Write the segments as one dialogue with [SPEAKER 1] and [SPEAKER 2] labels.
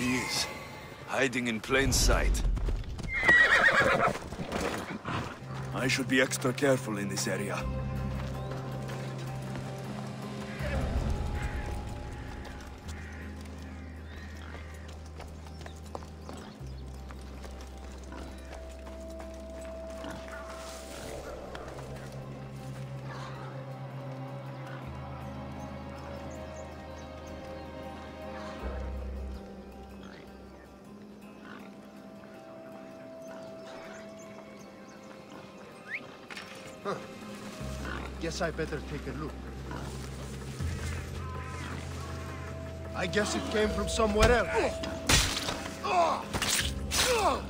[SPEAKER 1] he is, hiding in plain sight. I should be extra careful in this area.
[SPEAKER 2] Guess I better take a look. I guess it came from somewhere else.
[SPEAKER 3] Oh. Oh. Oh.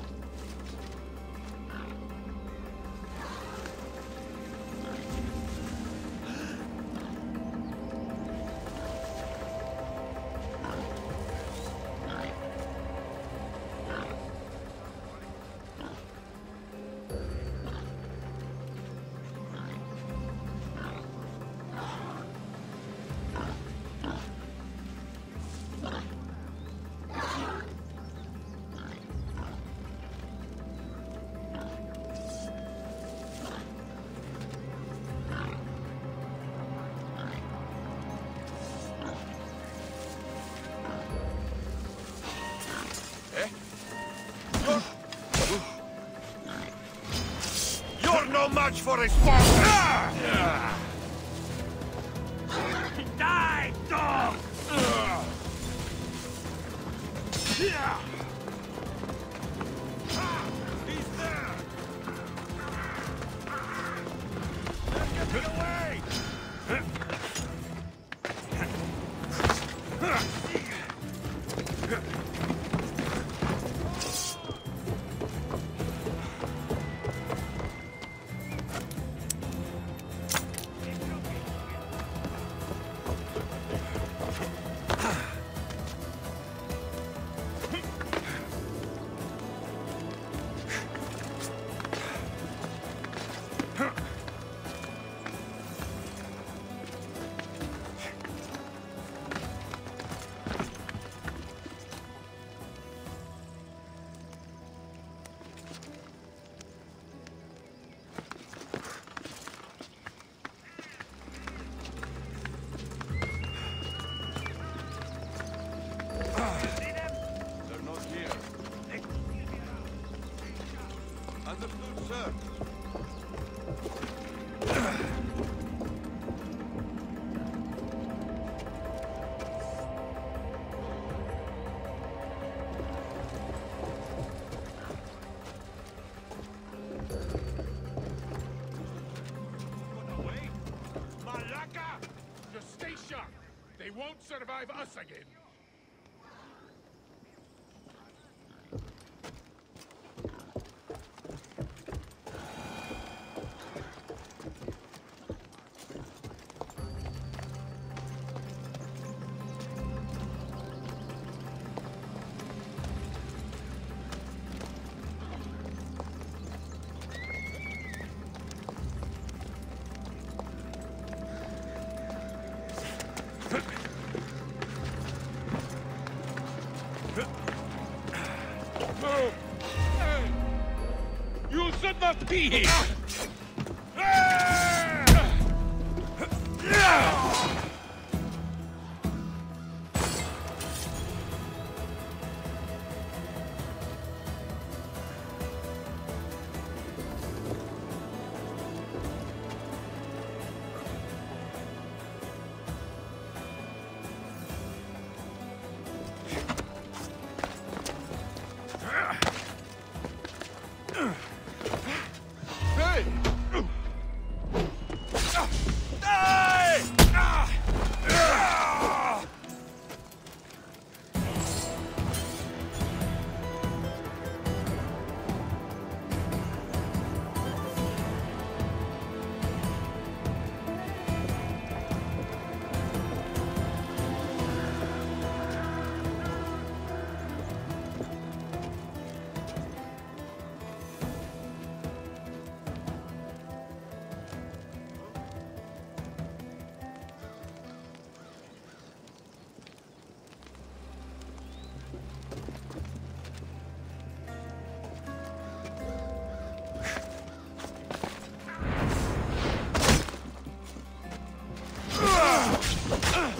[SPEAKER 3] Be here!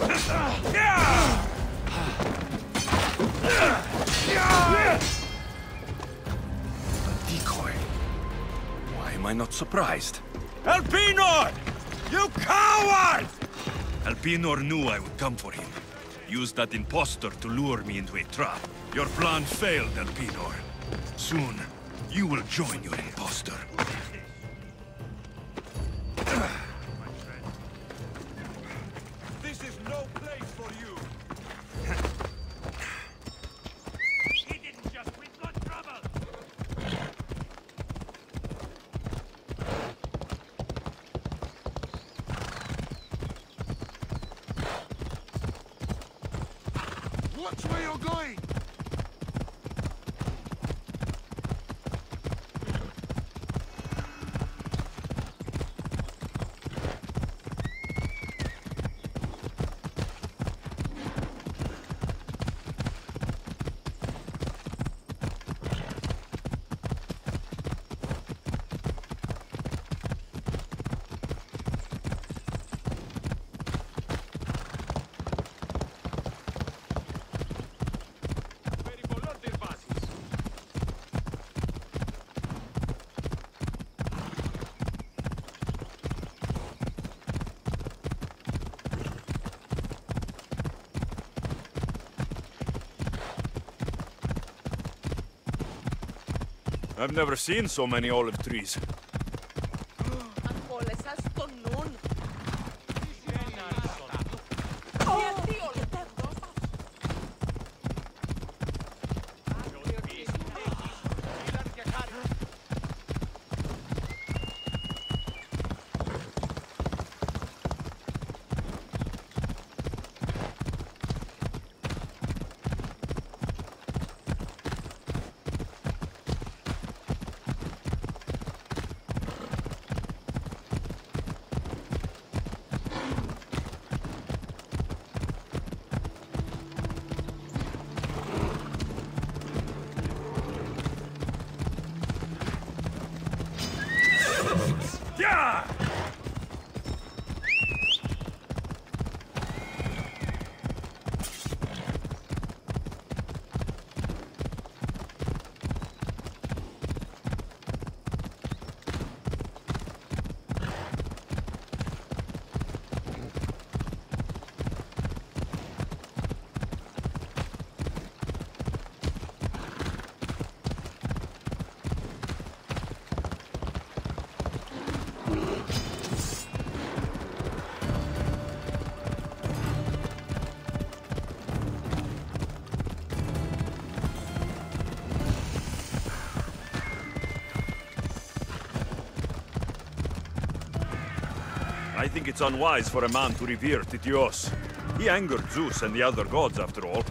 [SPEAKER 3] A
[SPEAKER 1] decoy. Why am I not surprised? Elpinor! You coward! Elpinor knew I would come for him. Used that impostor to lure me into a trap. Your plan failed, Elpinor. Soon, you will join your impostor. I've never seen so many olive trees. Think it's unwise for a man to revere Tityos. He angered Zeus and the other gods, after all.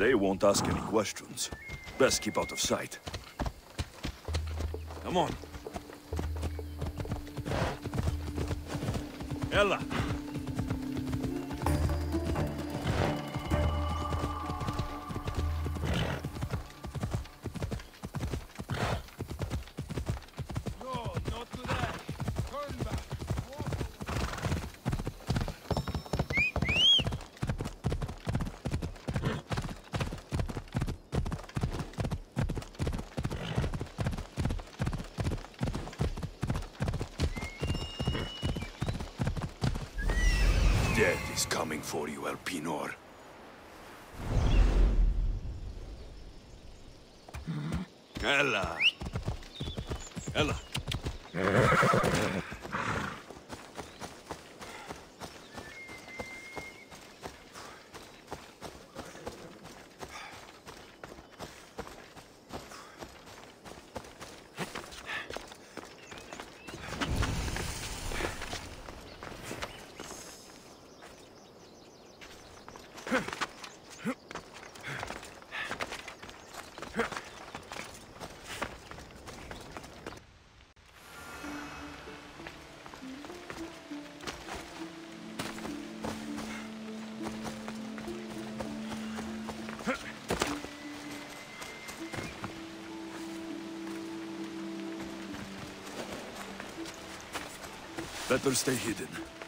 [SPEAKER 1] They won't ask any questions. Best keep out of sight. Come on. Ella! Ella! Better stay hidden.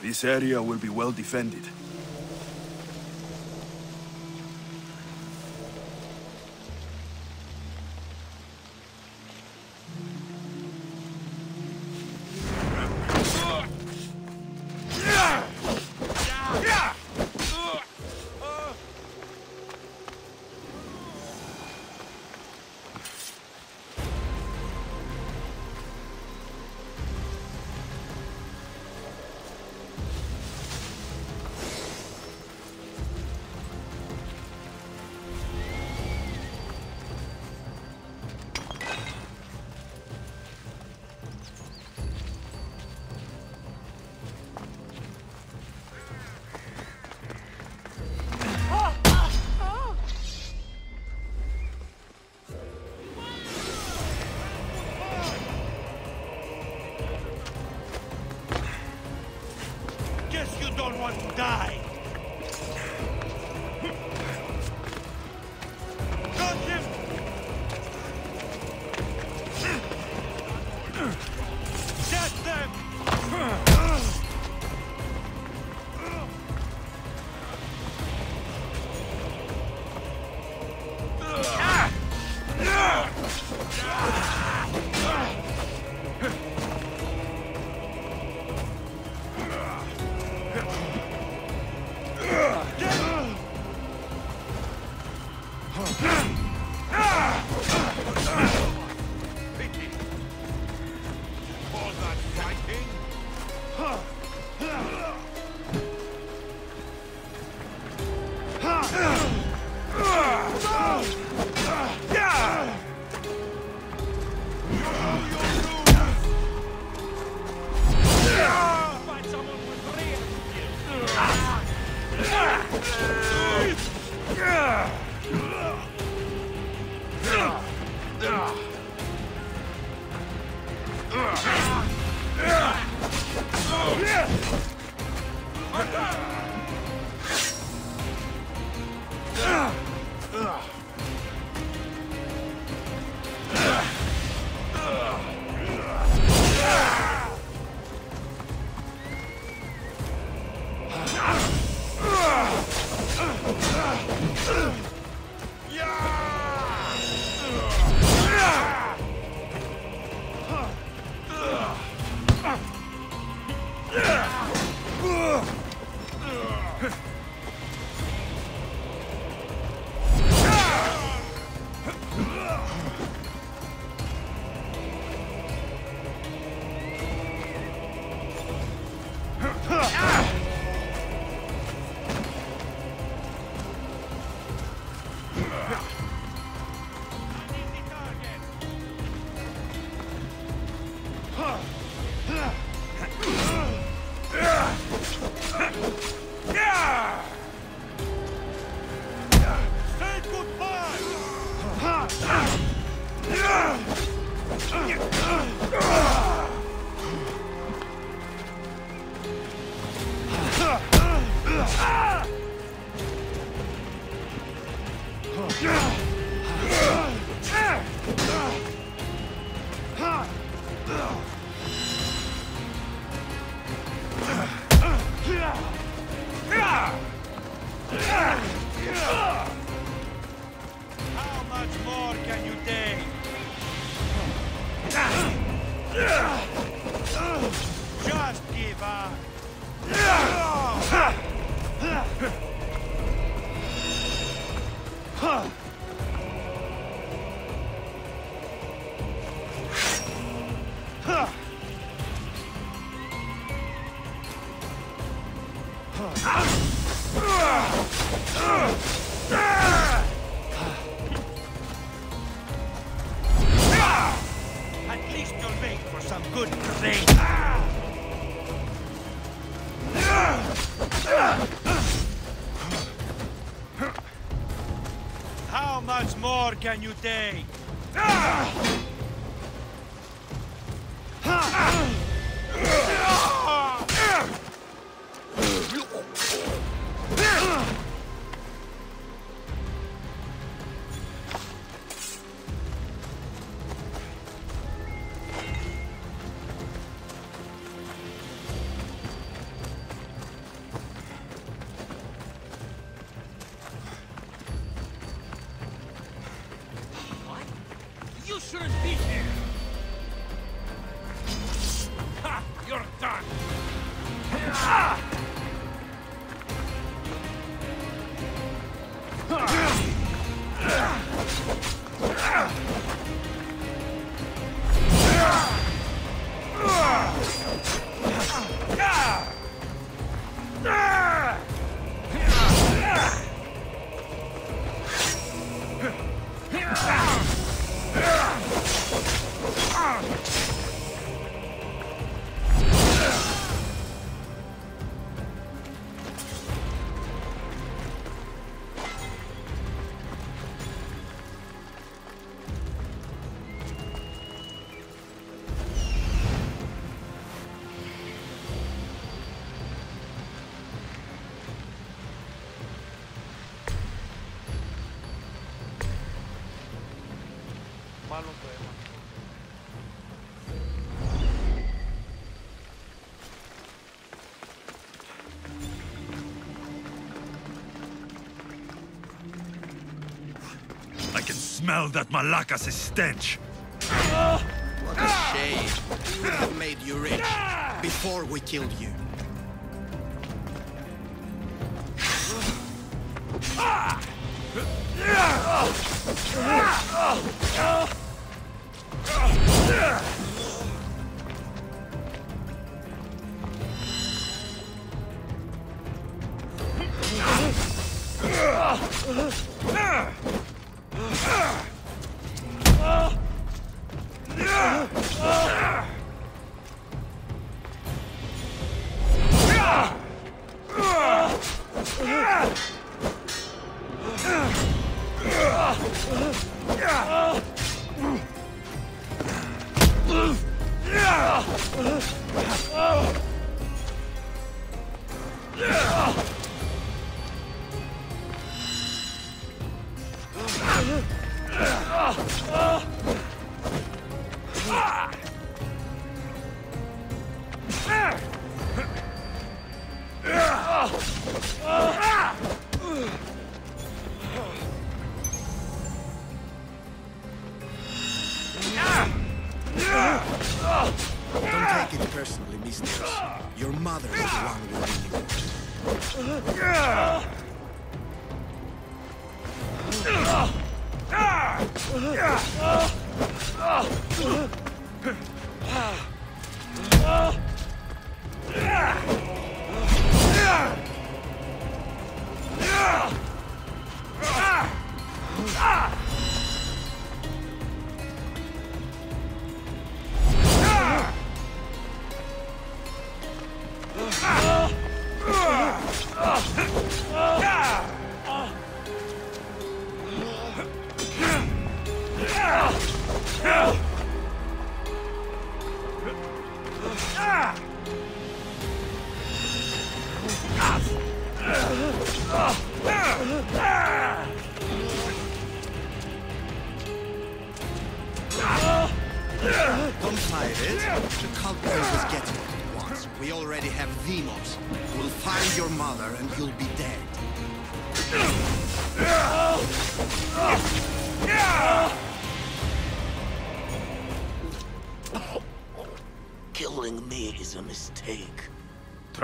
[SPEAKER 1] This area will be well defended.
[SPEAKER 4] More can you take?
[SPEAKER 5] What?
[SPEAKER 1] I can smell that Malakas' stench.
[SPEAKER 6] What a shame. We have made you rich before we killed you. Ah! Your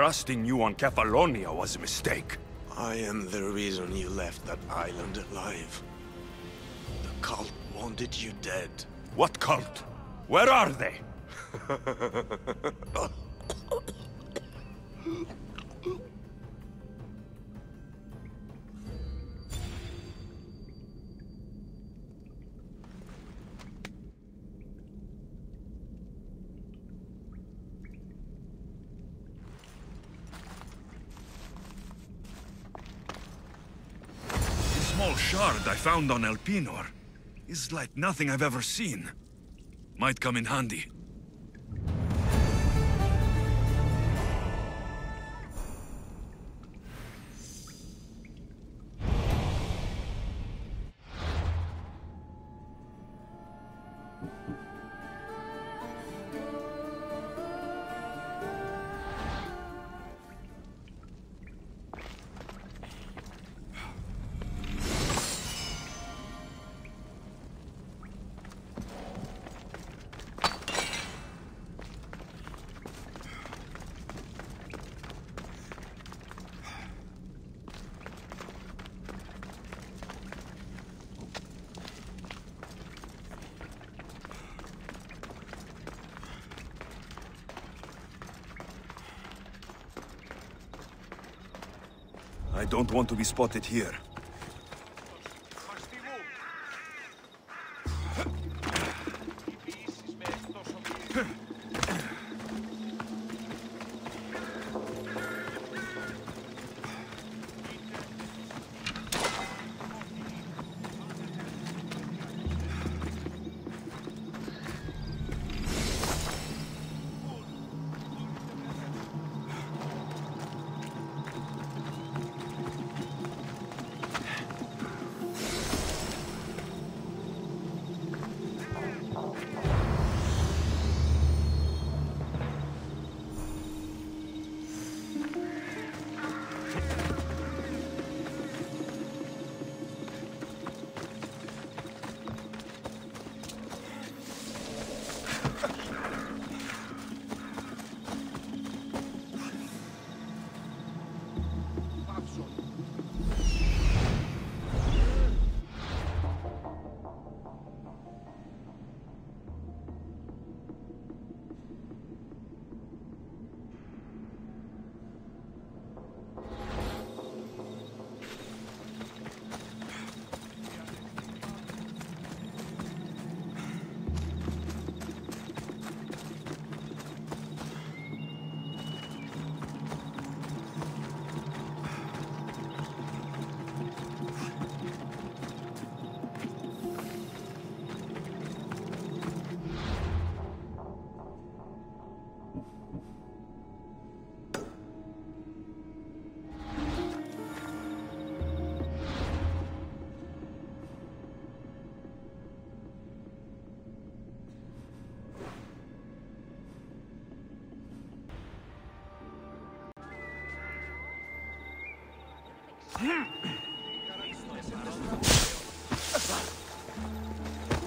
[SPEAKER 1] Trusting you on Kephallonia was a mistake.
[SPEAKER 7] I am the reason you left that island alive. The cult wanted you dead.
[SPEAKER 1] What cult? Where are they? found on Elpinor is like nothing I've ever seen. Might come in handy. Want to be spotted here.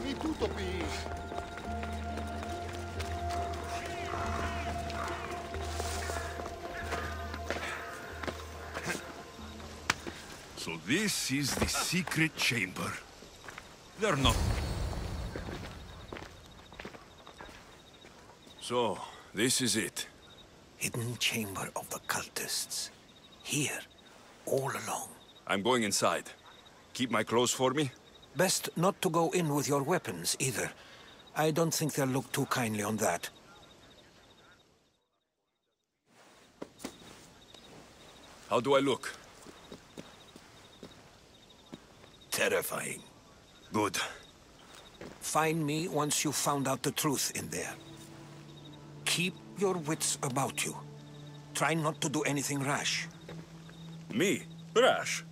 [SPEAKER 8] Mi tutto pi.
[SPEAKER 1] So this is the secret chamber. They're not... So, this is it.
[SPEAKER 9] Hidden chamber of the cultists. Here, all along.
[SPEAKER 1] I'm going inside. Keep my clothes for me?
[SPEAKER 9] Best not to go in with your weapons, either. I don't think they'll look too kindly on that.
[SPEAKER 1] How do I look?
[SPEAKER 9] Terrifying.
[SPEAKER 1] Good.
[SPEAKER 9] Find me once you've found out the truth in there. Keep your wits about you. Try not to do anything rash.
[SPEAKER 1] Me? Rash?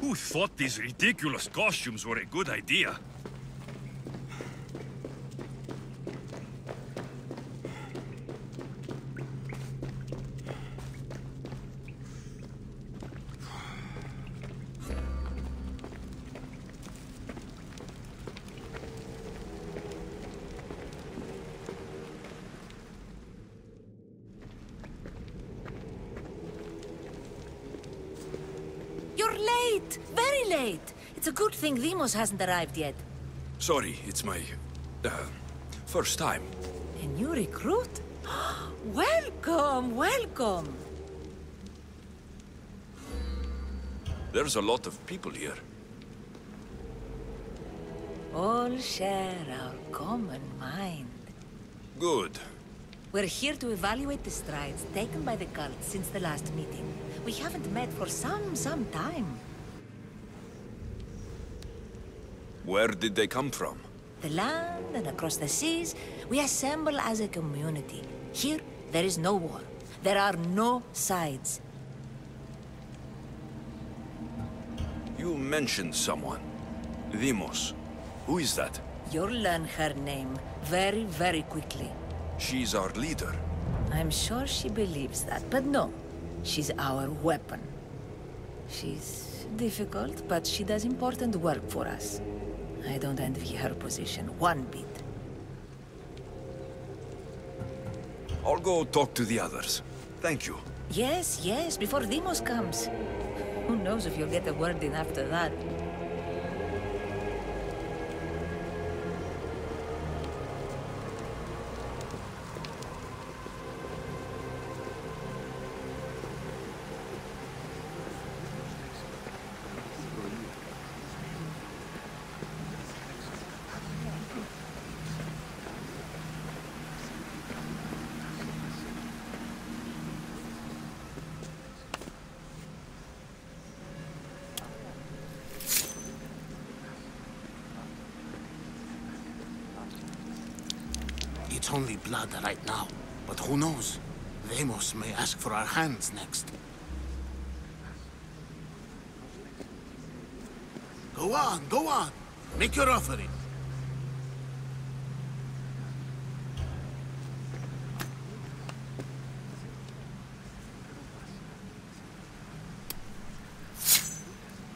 [SPEAKER 1] Who thought these ridiculous costumes were a good idea?
[SPEAKER 10] A good thing Deimos hasn't arrived yet.
[SPEAKER 1] Sorry, it's my... Uh, first time.
[SPEAKER 10] A new recruit? welcome, welcome!
[SPEAKER 1] There's a lot of people here.
[SPEAKER 10] All share our common mind.
[SPEAKER 1] Good.
[SPEAKER 10] We're here to evaluate the strides taken by the cult since the last meeting. We haven't met for some, some time.
[SPEAKER 1] Where did they come from?
[SPEAKER 10] The land and across the seas, we assemble as a community. Here, there is no war. There are no sides.
[SPEAKER 1] You mentioned someone. Deimos. Who is that?
[SPEAKER 10] You'll learn her name very, very quickly.
[SPEAKER 1] She's our leader.
[SPEAKER 10] I'm sure she believes that, but no. She's our weapon. She's difficult, but she does important work for us. I don't envy her position one bit.
[SPEAKER 1] I'll go talk to the others. Thank you.
[SPEAKER 10] Yes, yes, before Deimos comes. Who knows if you'll get a word in after that.
[SPEAKER 9] Blood right now, but who knows? Deimos may ask for our hands next. Go on, go on. Make your offering.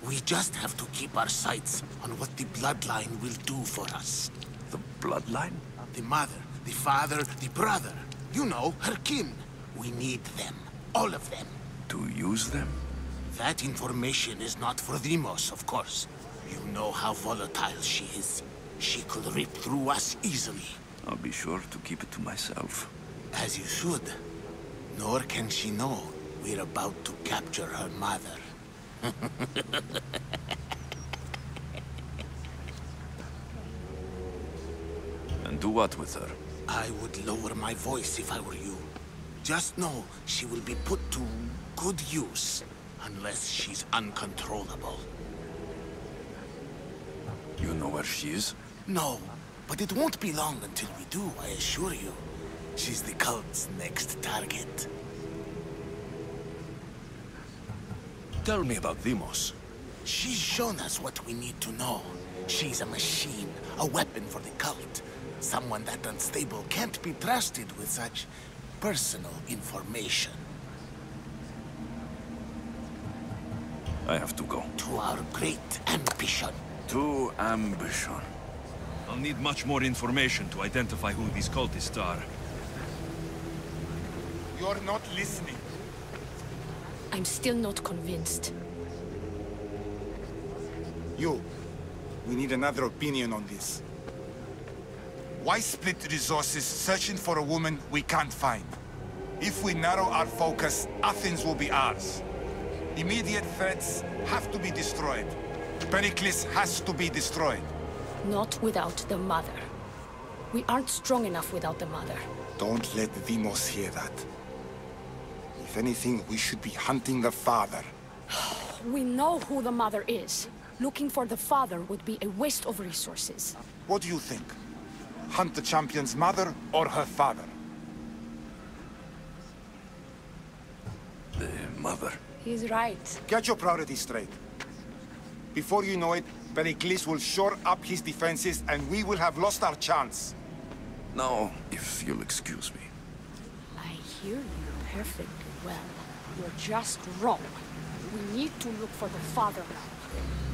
[SPEAKER 9] We just have to keep our sights on what the bloodline will do for us.
[SPEAKER 1] The bloodline?
[SPEAKER 9] The mother, the father, the brother. You know, her kin. We need them. All of them.
[SPEAKER 1] To use them?
[SPEAKER 9] That information is not for Deimos, of course. You know how volatile she is. She could rip through us easily.
[SPEAKER 1] I'll be sure to keep it to myself.
[SPEAKER 9] As you should. Nor can she know we're about to capture her mother.
[SPEAKER 1] And do what with her?
[SPEAKER 9] I would lower my voice if I were you. Just know she will be put to good use, unless she's uncontrollable.
[SPEAKER 1] You know where she is?
[SPEAKER 9] No, but it won't be long until we do, I assure you. She's the cult's next target.
[SPEAKER 1] Tell me about Deimos.
[SPEAKER 9] She's shown us what we need to know. She's a machine, a weapon for the cult. Someone that unstable can't be trusted with such personal information.
[SPEAKER 1] I have to go.
[SPEAKER 9] To our great ambition.
[SPEAKER 1] To ambition. I'll need much more information to identify who these cultists are.
[SPEAKER 11] You're not listening.
[SPEAKER 12] I'm still not convinced.
[SPEAKER 11] You. We need another opinion on this. Why split resources searching for a woman we can't find? If we narrow our focus, Athens will be ours. Immediate threats have to be destroyed. Pericles has to be destroyed.
[SPEAKER 12] Not without the mother. We aren't strong enough without the mother.
[SPEAKER 11] Don't let Deimos hear that. If anything, we should be hunting the father.
[SPEAKER 12] We know who the mother is. Looking for the father would be a waste of resources.
[SPEAKER 11] What do you think? Hunt the champion's mother or her father?
[SPEAKER 1] The mother.
[SPEAKER 12] He's right.
[SPEAKER 11] Get your priorities straight. Before you know it, Pericles will shore up his defenses and we will have lost our chance.
[SPEAKER 1] Now, if you'll excuse me.
[SPEAKER 12] I hear you perfectly well. You're just wrong. We need to look for the father now.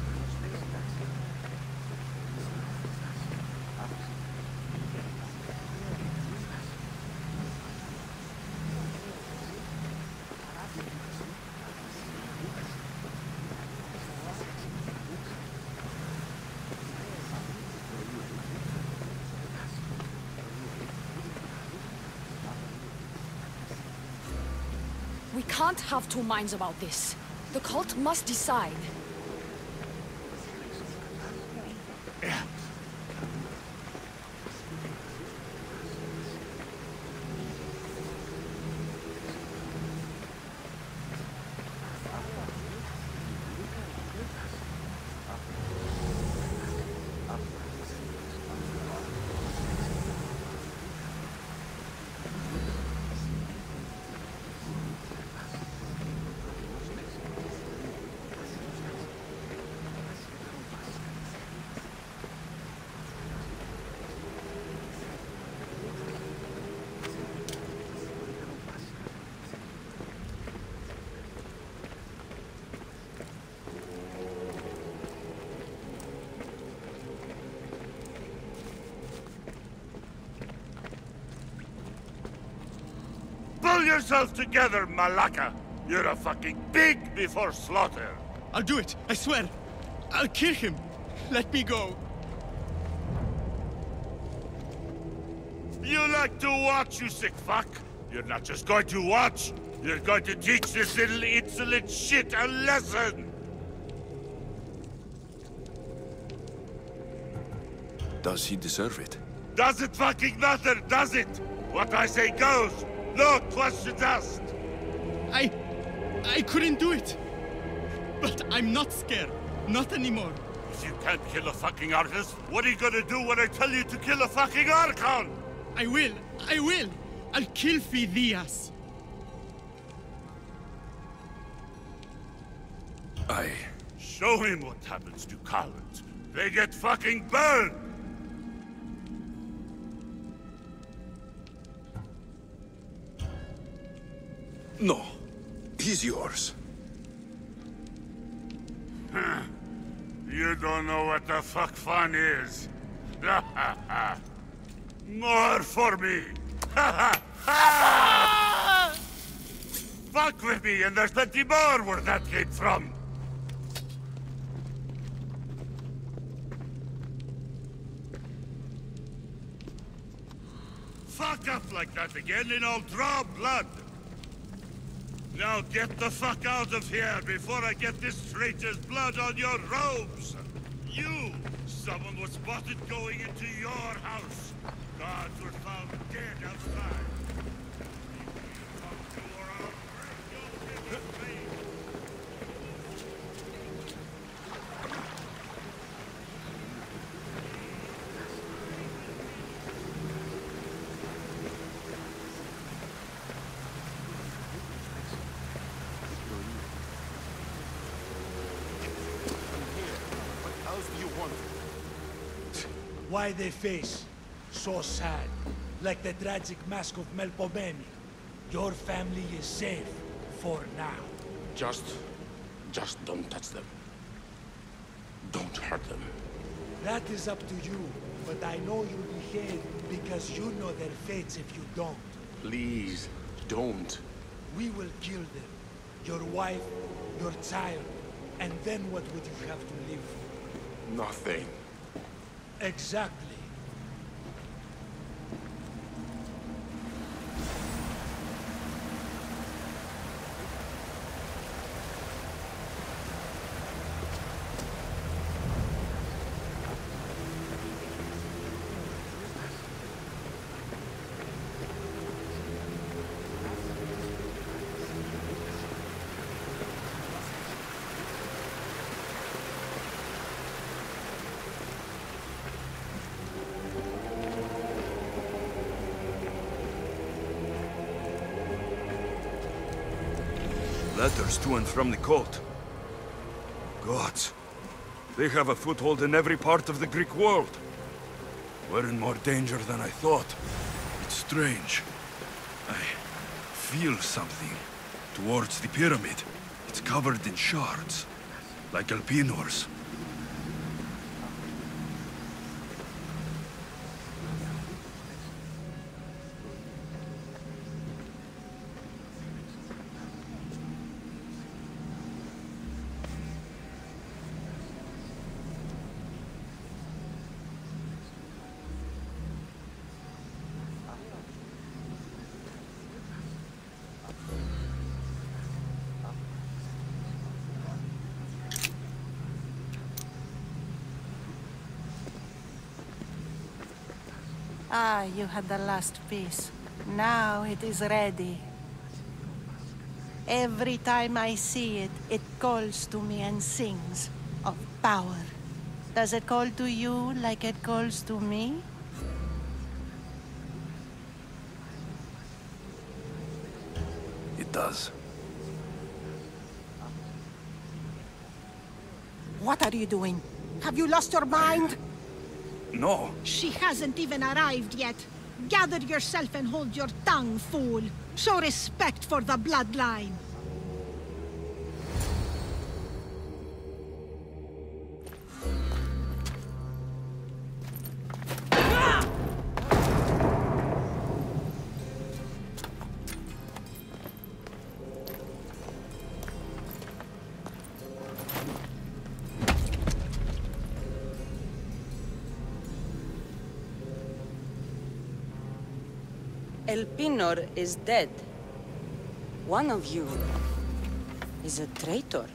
[SPEAKER 12] Can't have two minds about this. The cult must decide.
[SPEAKER 13] Yourself together, Malaka! You're a fucking pig before slaughter!
[SPEAKER 3] I'll do it, I swear. I'll kill him. Let me go.
[SPEAKER 13] You like to watch, you sick fuck! You're not just going to watch, you're going to teach this little insolent shit a lesson!
[SPEAKER 1] Does he deserve it?
[SPEAKER 13] Does it fucking matter, does it? What I say goes! No questions asked!
[SPEAKER 3] I... I couldn't do it. But I'm not scared. Not anymore.
[SPEAKER 13] If you can't kill a fucking artist, what are you gonna do when I tell you to kill a fucking Archon?
[SPEAKER 3] I will. I will. I'll kill Phidias.
[SPEAKER 1] I...
[SPEAKER 13] Show him what happens to cowards. They get fucking burned!
[SPEAKER 1] No. He's yours. Hmm.
[SPEAKER 13] You don't know what the fuck fun is. More for me! Fuck with me, and there's plenty more where that came from! Fuck up like that again, and I'll draw blood! Now get the fuck out of here before I get this traitor's blood on your robes! You! Someone was spotted going into your house! Guards were found dead outside!
[SPEAKER 14] Why they face? So sad. Like the tragic mask of Melpomene. Your family is safe. For now.
[SPEAKER 8] Just... just don't touch them. Don't hurt them.
[SPEAKER 14] That is up to you. But I know you'll behave because you know their fates if you don't.
[SPEAKER 8] Please, don't.
[SPEAKER 14] We will kill them. Your wife, your child. And then what would you have to live for?
[SPEAKER 8] Nothing.
[SPEAKER 14] Exactly.
[SPEAKER 1] To and from the cult. Gods. They have a foothold in every part of the Greek world. We're in more danger than I thought. It's strange. I feel something towards the pyramid. It's covered in shards, like Elpinor's.
[SPEAKER 15] Ah, you had the last piece. Now it is ready. Every time I see it, it calls to me and sings of power. Does it call to you like it calls to me?
[SPEAKER 1] It does.
[SPEAKER 15] What are you doing? Have you lost your mind?
[SPEAKER 1] No.
[SPEAKER 16] She hasn't even arrived yet. Gather yourself and hold your tongue, fool. Show respect for the bloodline.
[SPEAKER 17] Elpinor is dead. One of you is a traitor.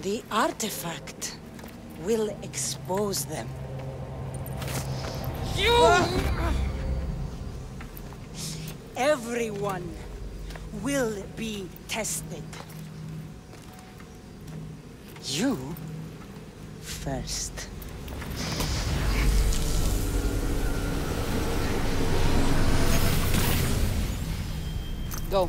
[SPEAKER 17] The artifact will expose them. You! Ah! Everyone will be tested. You first. Go.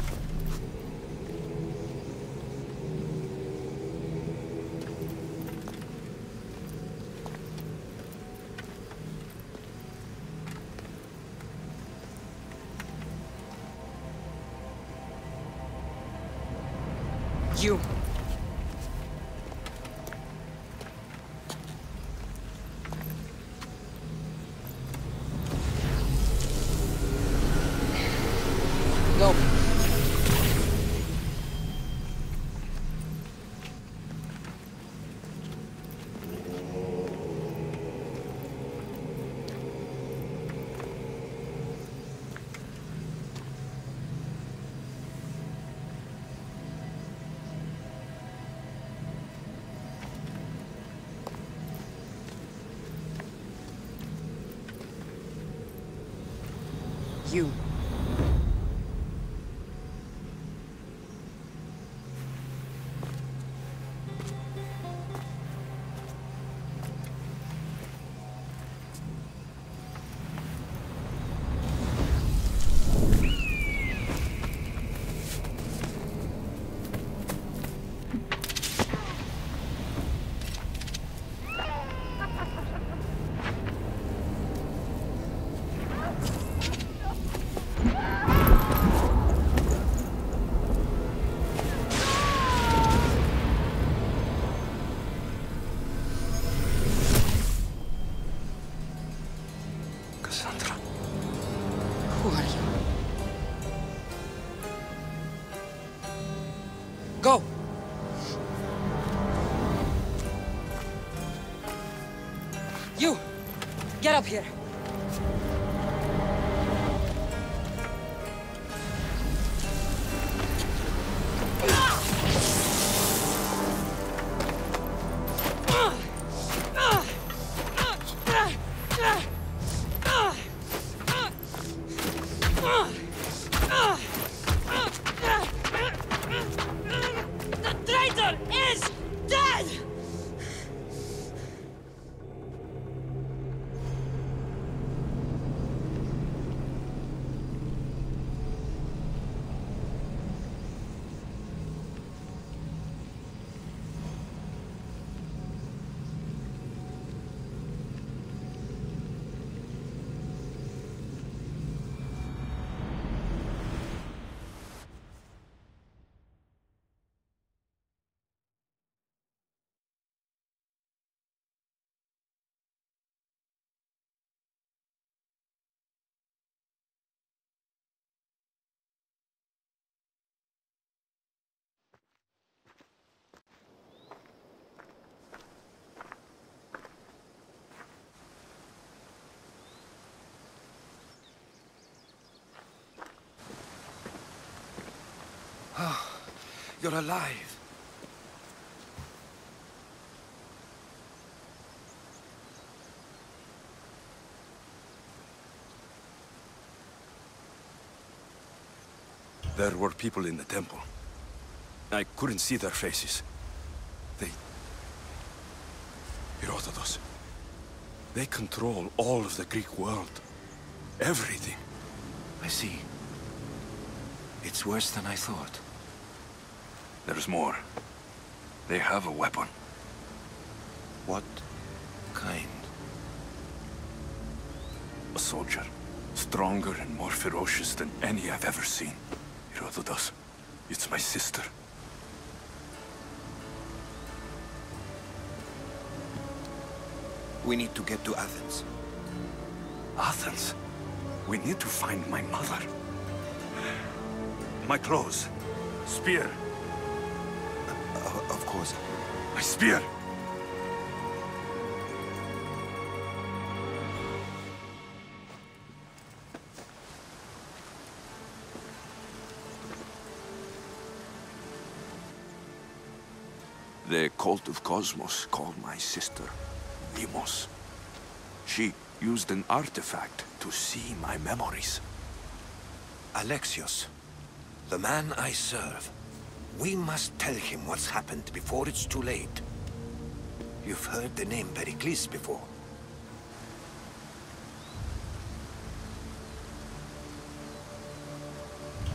[SPEAKER 17] Get up here!
[SPEAKER 18] You're alive.
[SPEAKER 1] There were people in the temple. I couldn't see their faces. They... Herodotus. They control all of the Greek world. Everything.
[SPEAKER 18] I see. It's worse than I thought.
[SPEAKER 1] There's more. They have a weapon.
[SPEAKER 18] What kind?
[SPEAKER 1] A soldier. Stronger and more ferocious than any I've ever seen. Herodotus. It's my sister.
[SPEAKER 18] We need to get to Athens.
[SPEAKER 1] Athens? We need to find my mother. My clothes. Spear.
[SPEAKER 18] Of course.
[SPEAKER 1] My spear! The cult of Kosmos called my sister Deimos. She used an artifact to see my memories.
[SPEAKER 18] Alexios, the man I serve. We must tell him what's happened before it's too late. You've heard the name Pericles before.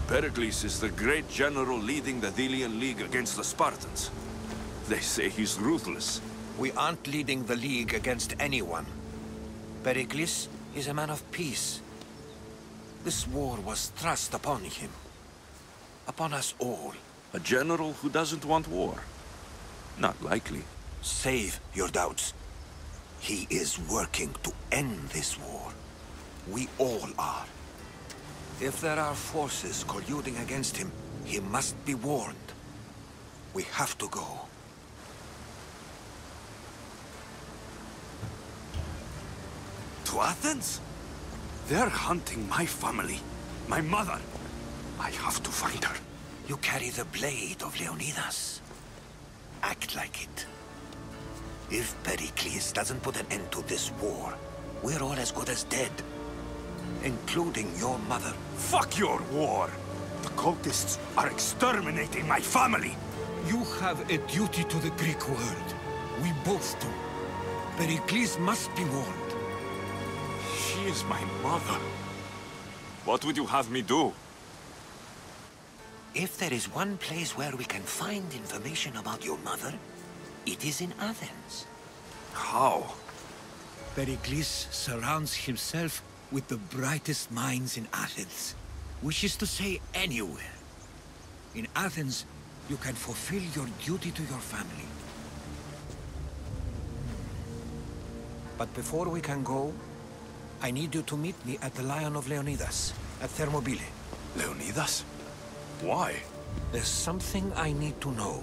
[SPEAKER 1] Pericles is the great general leading the Delian League against the Spartans. They say he's ruthless.
[SPEAKER 18] We aren't leading the League against anyone. Pericles is a man of peace. This war was thrust upon him. Upon us all.
[SPEAKER 1] A general who doesn't want war. Not likely.
[SPEAKER 18] Save your doubts. He is working to end this war. We all are. If there are forces colluding against him, he must be warned. We have to go.
[SPEAKER 1] To Athens? They're hunting my family. My mother. I have to find her.
[SPEAKER 18] You carry the blade of Leonidas. Act like it. If Pericles doesn't put an end to this war, we're all as good as dead. Including your mother.
[SPEAKER 1] Fuck your war! The cultists are exterminating my family!
[SPEAKER 18] You have a duty to the Greek world. We both do. Pericles must be warned.
[SPEAKER 1] She is my mother. What would you have me do?
[SPEAKER 18] If there is one place where we can find information about your mother, it is in Athens.
[SPEAKER 1] How?
[SPEAKER 18] Pericles surrounds himself with the brightest minds in Athens. Which is to say, anywhere. In Athens, you can fulfill your duty to your family. But before we can go, I need you to meet me at the Lion of Leonidas, at Thermopylae.
[SPEAKER 1] Leonidas? Why?
[SPEAKER 18] There's something I need to know.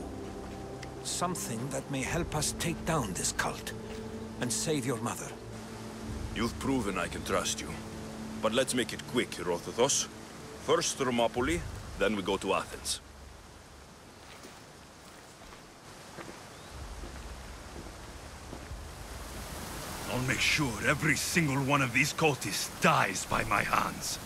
[SPEAKER 18] Something that may help us take down this cult and save your mother.
[SPEAKER 1] You've proven I can trust you. But let's make it quick, Herodotos. First Thermopylae, then we go to Athens. I'll make sure every single one of these cultists dies by my hands.